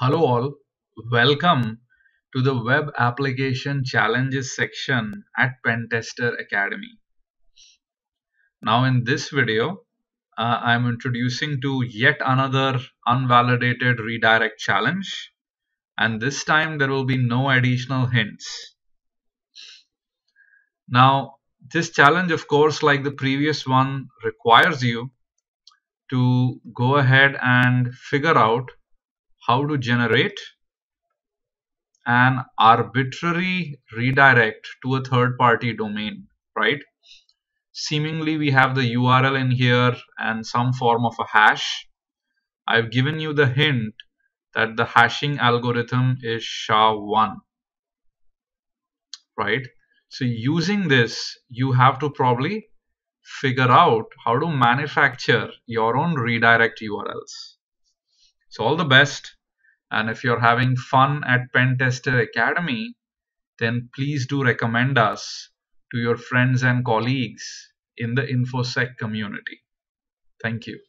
Hello all, welcome to the Web Application Challenges section at Pentester Academy. Now in this video, uh, I'm introducing to yet another unvalidated redirect challenge and this time there will be no additional hints. Now this challenge of course like the previous one requires you to go ahead and figure out how to generate an arbitrary redirect to a third party domain, right? Seemingly we have the URL in here and some form of a hash. I've given you the hint that the hashing algorithm is SHA-1, right? So using this, you have to probably figure out how to manufacture your own redirect URLs. So all the best. And if you're having fun at Pentester Academy, then please do recommend us to your friends and colleagues in the InfoSec community. Thank you.